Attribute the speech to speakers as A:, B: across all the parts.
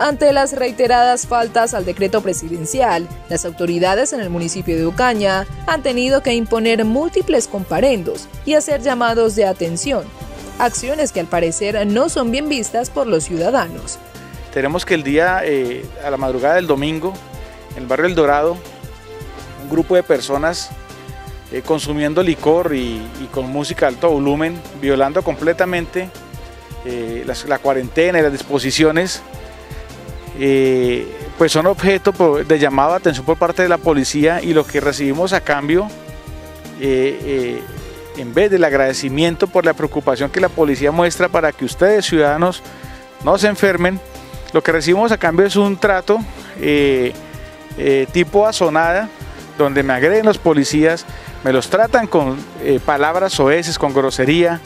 A: Ante las reiteradas faltas al decreto presidencial, las autoridades en el municipio de Ocaña han tenido que imponer múltiples comparendos y hacer llamados de atención, acciones que al parecer no son bien vistas por los ciudadanos.
B: Tenemos que el día, eh, a la madrugada del domingo, en el barrio El Dorado, un grupo de personas eh, consumiendo licor y, con música alto volumen, violando completamente eh, la cuarentena y las disposiciones eh, pues son objeto de llamado de atención por parte de la policía y lo que recibimos a cambio, eh, eh, en vez del agradecimiento por la preocupación que la policía muestra para que ustedes ciudadanos no se enfermen, lo que recibimos a cambio es un trato tipo azonada, donde me agreden los policías, me los tratan con palabras oeces, con grosería,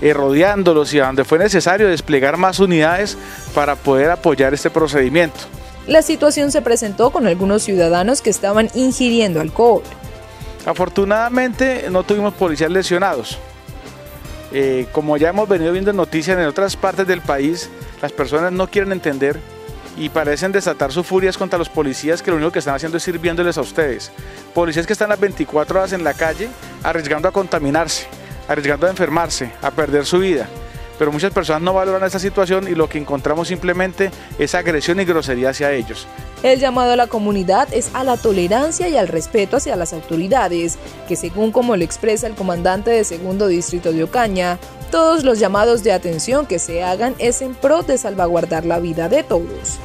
B: eh, rodeándolos y a donde fue necesario desplegar más unidades para poder apoyar este procedimiento.
A: La situación se presentó con algunos ciudadanos que estaban ingiriendo alcohol.
B: Afortunadamente no tuvimos policías lesionados. Eh, como ya hemos venido viendo noticias en otras partes del país, las personas no quieren entender y parecen desatar sus furias contra los policías que lo único que están haciendo es sirviéndoles a ustedes. Policías que están las 24 horas en la calle arriesgando a contaminarse arriesgando a enfermarse, a perder su vida. Pero muchas personas no valoran esta situación y lo que encontramos simplemente es agresión y grosería hacia ellos.
A: El llamado a la comunidad es a la tolerancia y al respeto hacia las autoridades, que según como lo expresa el comandante de segundo distrito de Ocaña, todos los llamados de atención que se hagan es en pro de salvaguardar la vida de todos.